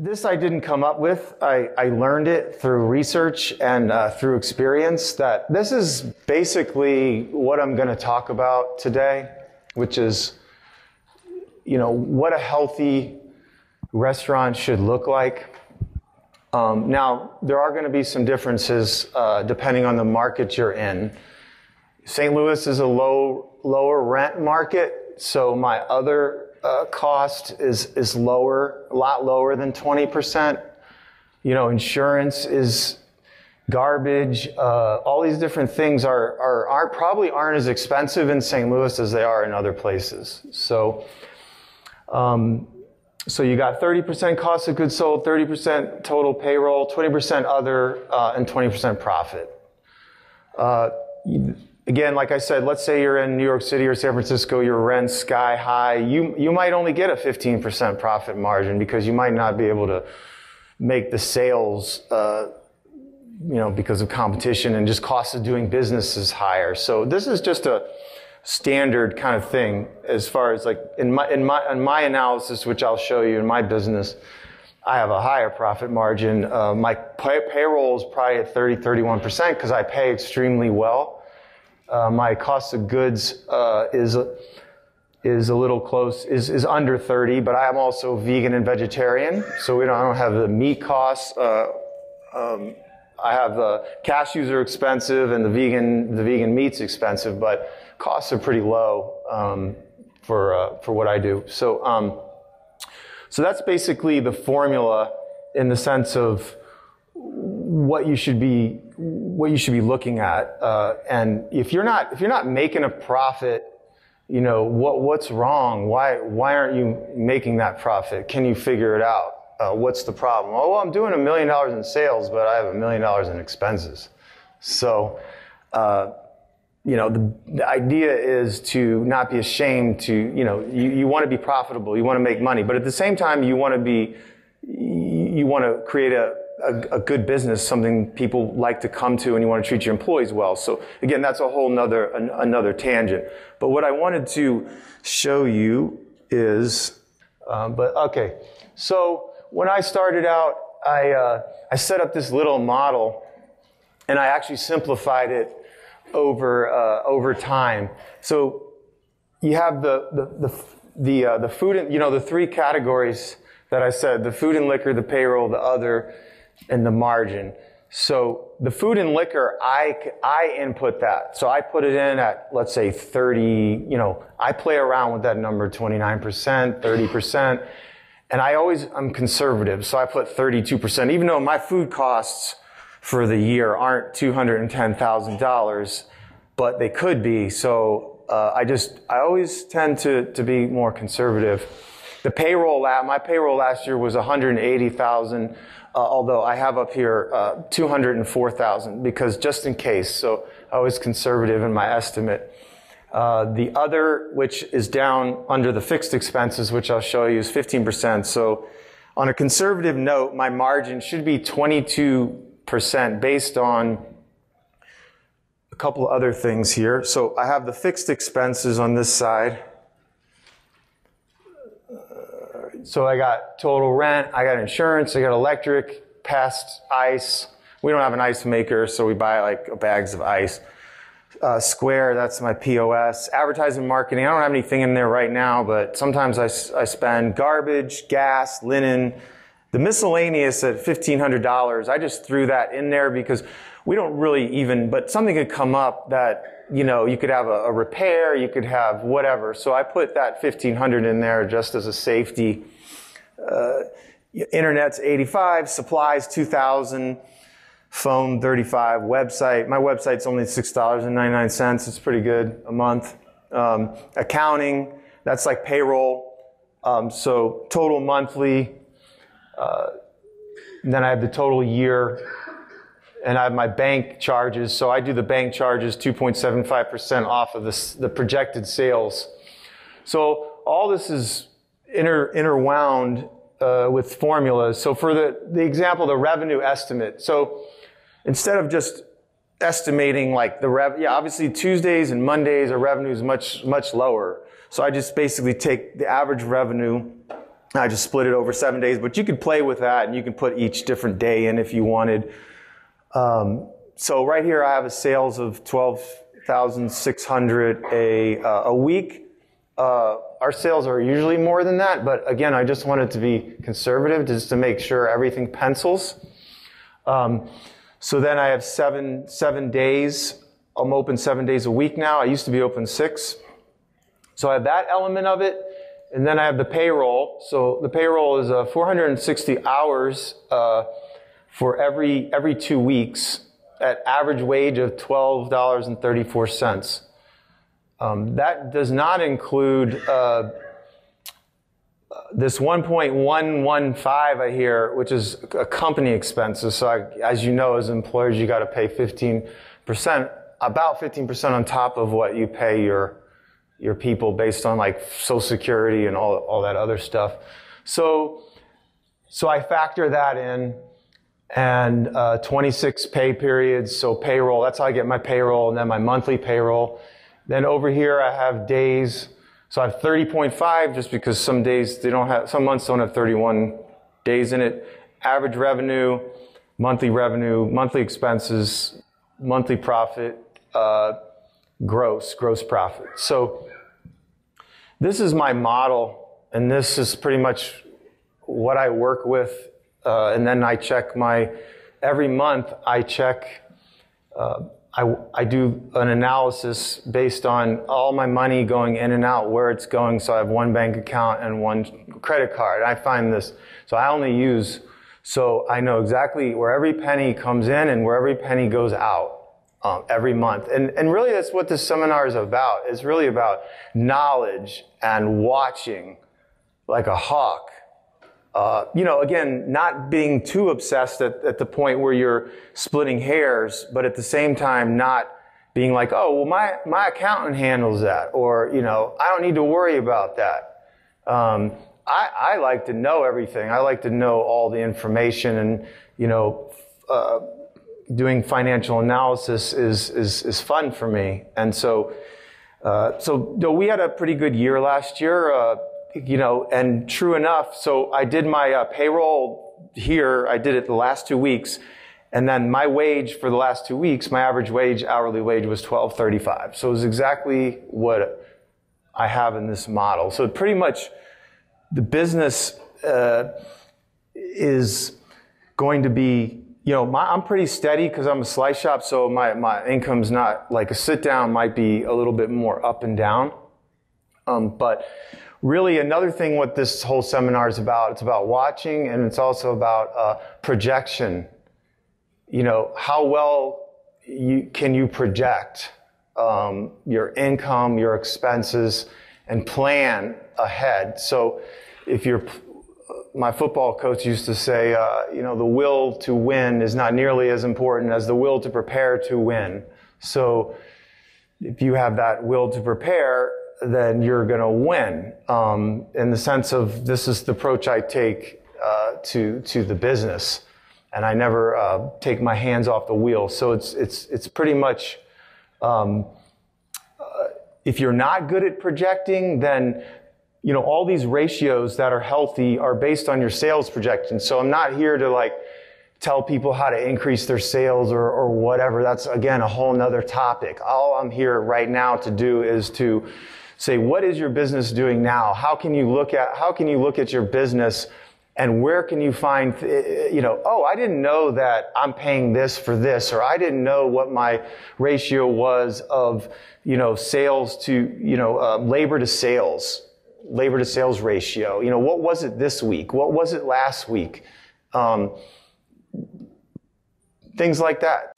this I didn't come up with. I, I learned it through research and uh, through experience that this is basically what I'm going to talk about today, which is, you know, what a healthy restaurant should look like. Um, now, there are going to be some differences uh, depending on the market you're in. St. Louis is a low, lower rent market, so my other uh, cost is, is lower, a lot lower than 20%. You know, insurance is garbage. Uh, all these different things are, are, are probably aren't as expensive in St. Louis as they are in other places. So, um, so you got 30% cost of goods sold, 30% total payroll, 20% other, uh, and 20% profit. Uh, again, like I said, let's say you're in New York City or San Francisco, your rent's sky high. You, you might only get a 15% profit margin because you might not be able to make the sales, uh, you know, because of competition and just cost of doing business is higher. So this is just a standard kind of thing as far as like in my, in my, in my analysis, which I'll show you in my business. I have a higher profit margin. Uh, my pay- payroll is probably at 30, 31% because I pay extremely well. Uh, my cost of goods uh, is is a little close is is under 30, but I am also vegan and vegetarian, so we don't I don't have the meat costs. Uh, um, I have the cashews are expensive and the vegan the vegan meat's expensive, but costs are pretty low um, for uh, for what I do. So um, so that's basically the formula in the sense of what you should be what you should be looking at. Uh, and if you're not if you're not making a profit, you know what what's wrong? Why why aren't you making that profit? Can you figure it out? Uh, what's the problem? Oh, well, I'm doing a million dollars in sales, but I have a million dollars in expenses. So, uh, you know, the, the, idea is to not be ashamed to, you know, you, you want to be profitable, you want to make money, but at the same time, you want to be, you want to create a, a, a, good business, something people like to come to, and you want to treat your employees well. So again, that's a whole nother an, another tangent. But what I wanted to show you is, um, but okay. So when I started out, I uh, I set up this little model, and I actually simplified it over uh, over time. So you have the the the the, uh, the food, and, you know, the three categories that I said: the food and liquor, the payroll, the other and the margin. So the food and liquor, I, I input that. So I put it in at, let's say 30, you know, I play around with that number, 29%, 30%. And I always, I'm conservative. So I put 32%, even though my food costs for the year aren't $210,000, but they could be. So uh, I just, I always tend to, to be more conservative. The payroll, my payroll last year was 180,000 uh, although I have up here uh, 204,000 because just in case. So I was conservative in my estimate. Uh, the other, which is down under the fixed expenses, which I'll show you, is 15%. So on a conservative note, my margin should be 22% based on a couple of other things here. So I have the fixed expenses on this side. So I got total rent, I got insurance, I got electric, pest, ice. We don't have an ice maker, so we buy like bags of ice. Uh, Square, that's my POS. Advertising marketing, I don't have anything in there right now, but sometimes I, I spend garbage, gas, linen. The miscellaneous at $1,500, I just threw that in there because we don't really even, but something could come up that you know, you could have a, a, repair, you could have whatever. So I put that 1500 in there just as a safety. Uh, internet's 85, supplies 2000, phone 35, website. My website's only $6.99. It's pretty good a month. Um, accounting, that's like payroll. Um, so total monthly. Uh, then I have the total year and I have my bank charges. So I do the bank charges 2.75% off of this, the projected sales. So all this is inter, interwound uh, with formulas. So for the, the example, the revenue estimate. So instead of just estimating like the rev, yeah, obviously Tuesdays and Mondays our revenue is much, much lower. So I just basically take the average revenue I just split it over seven days, but you could play with that and you can put each different day in if you wanted. Um, so right here I have a sales of 12,600 a, uh, a week. Uh, our sales are usually more than that, but again, I just wanted to be conservative just to make sure everything pencils. Um, so then I have seven, seven days. I'm open seven days a week now. I used to be open six. So I have that element of it. And then I have the payroll. So the payroll is uh, 460 hours uh, for every, every two weeks at average wage of $12.34. Um, that does not include uh, this 1.115 I hear, which is a company expenses. So I, as you know, as employers, you got to pay 15%, about 15% on top of what you pay your your people based on like social security and all, all that other stuff. So, so I factor that in and uh, 26 pay periods. So payroll, that's how I get my payroll and then my monthly payroll. Then over here I have days. So I have 30.5 just because some days they don't have, some months don't have 31 days in it. Average revenue, monthly revenue, monthly expenses, monthly profit, uh, gross, gross profit. So this is my model, and this is pretty much what I work with. Uh, and then I check my, every month I check, uh, I, I do an analysis based on all my money going in and out, where it's going. So I have one bank account and one credit card. I find this, so I only use, so I know exactly where every penny comes in and where every penny goes out um, every month. And, and really that's what this seminar is about. It's really about knowledge and watching like a hawk. Uh, you know, again, not being too obsessed at, at the point where you're splitting hairs, but at the same time not being like, oh, well, my, my accountant handles that, or, you know, I don't need to worry about that. Um, I, I like to know everything. I like to know all the information and, you know, uh, doing financial analysis is, is, is fun for me. And so, uh, so know, we had a pretty good year last year, uh, you know, and true enough, so I did my uh, payroll here. I did it the last two weeks. And then my wage for the last two weeks, my average wage, hourly wage was 1235. So it was exactly what I have in this model. So pretty much the business, uh, is going to be you know, my, I'm pretty steady because I'm a slice shop, so my, my income's not like a sit down might be a little bit more up and down. Um, but really, another thing what this whole seminar is about, it's about watching and it's also about uh, projection. You know, how well you, can you project um, your income, your expenses, and plan ahead. So if you're my football coach used to say, uh, you know, the will to win is not nearly as important as the will to prepare to win. So if you have that will to prepare, then you're going to win. Um, in the sense of this is the approach I take uh, to to the business, and I never uh, take my hands off the wheel. So it's it's it's pretty much. Um, uh, if you're not good at projecting, then you know, all these ratios that are healthy are based on your sales projections. So I'm not here to like tell people how to increase their sales or, or whatever. That's again a whole nother topic. All I'm here right now to do is to say, what is your business doing now? How can you look at, how can you look at your business and where can you find, you know, oh, I didn't know that I'm paying this for this, or I didn't know what my ratio was of, you know, sales to, you know, uh, labor to sales labor to sales ratio. You know, what was it this week? What was it last week? Um, things like that.